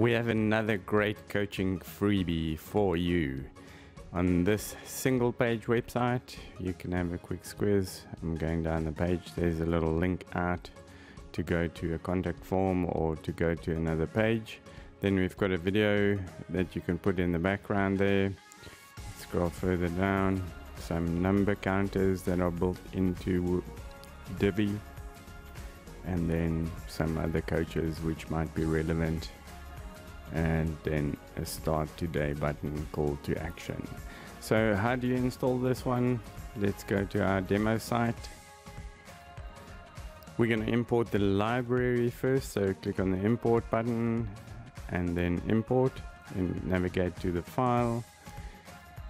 We have another great coaching freebie for you. On this single page website, you can have a quick squiz. I'm going down the page, there's a little link out to go to a contact form or to go to another page. Then we've got a video that you can put in the background there. Scroll further down, some number counters that are built into Divi and then some other coaches which might be relevant and then a start today button call to action. So how do you install this one? Let's go to our demo site. We're going to import the library first so click on the import button and then import and navigate to the file.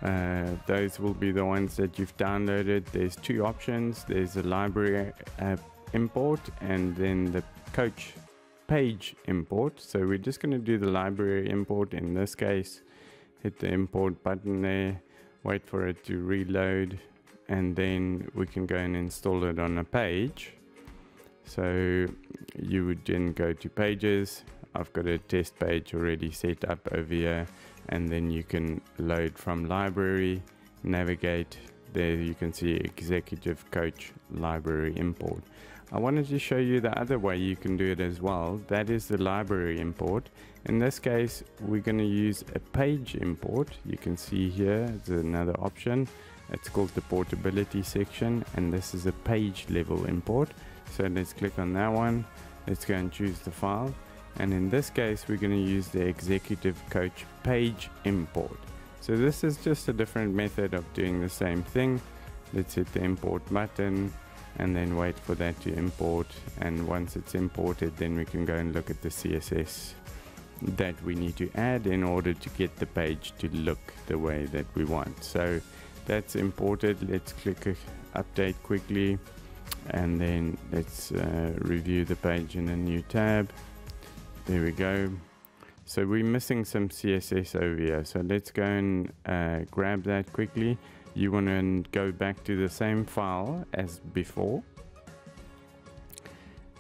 Uh, those will be the ones that you've downloaded. There's two options. There's a library import and then the coach page import. So we're just going to do the library import in this case. Hit the import button there, wait for it to reload, and then we can go and install it on a page. So you would then go to pages. I've got a test page already set up over here, and then you can load from library, navigate. There you can see executive coach library import. I wanted to show you the other way you can do it as well. That is the library import. In this case, we're going to use a page import. You can see here, it's another option. It's called the portability section and this is a page level import. So let's click on that one. Let's go and choose the file. And in this case, we're going to use the executive coach page import. So this is just a different method of doing the same thing. Let's hit the import button and then wait for that to import. And once it's imported then we can go and look at the CSS that we need to add in order to get the page to look the way that we want. So that's imported. Let's click update quickly. And then let's uh, review the page in a new tab. There we go. So we're missing some CSS over here. So let's go and uh, grab that quickly you want to go back to the same file as before.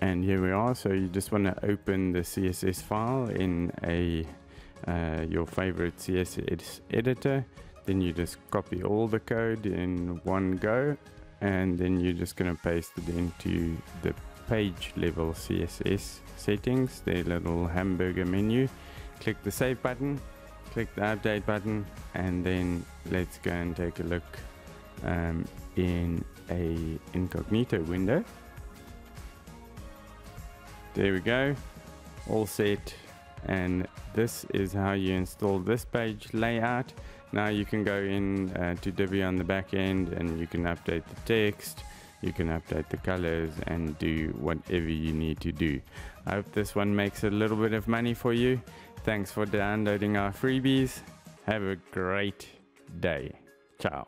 And here we are. So you just want to open the css file in a uh, your favorite css editor. Then you just copy all the code in one go. And then you're just going to paste it into the page level css settings the little hamburger menu. Click the save button click the update button and then let's go and take a look um, in a incognito window. There we go. All set. And this is how you install this page layout. Now you can go in uh, to Divi on the back end and you can update the text you can update the colors and do whatever you need to do I hope this one makes a little bit of money for you Thanks for downloading our freebies. Have a great day. Ciao.